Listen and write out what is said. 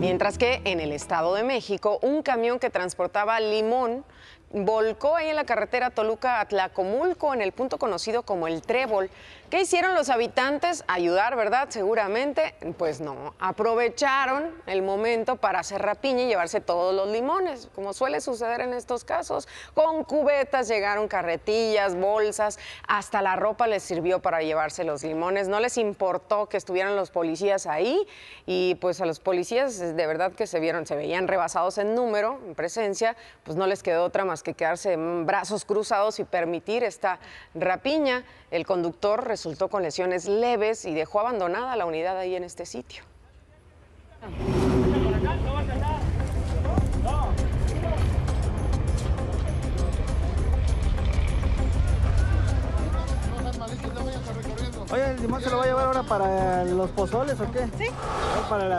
Mientras que en el Estado de México, un camión que transportaba limón volcó ahí en la carretera Toluca-Atlacomulco, en el punto conocido como el Trébol. ¿Qué hicieron los habitantes? Ayudar, ¿verdad? Seguramente. Pues no. Aprovecharon el momento para hacer rapiña y llevarse todos los limones, como suele suceder en estos casos. Con cubetas llegaron carretillas, bolsas, hasta la ropa les sirvió para llevarse los limones. No les importó que estuvieran los policías ahí y pues a los policías de verdad que se vieron, se veían rebasados en número, en presencia, pues no les quedó otra más que quedarse en brazos cruzados y permitir esta rapiña. El conductor resultó con lesiones leves y dejó abandonada la unidad ahí en este sitio. Oye, ¿el limón se lo va a llevar ahora para los pozoles o qué? Sí. Para la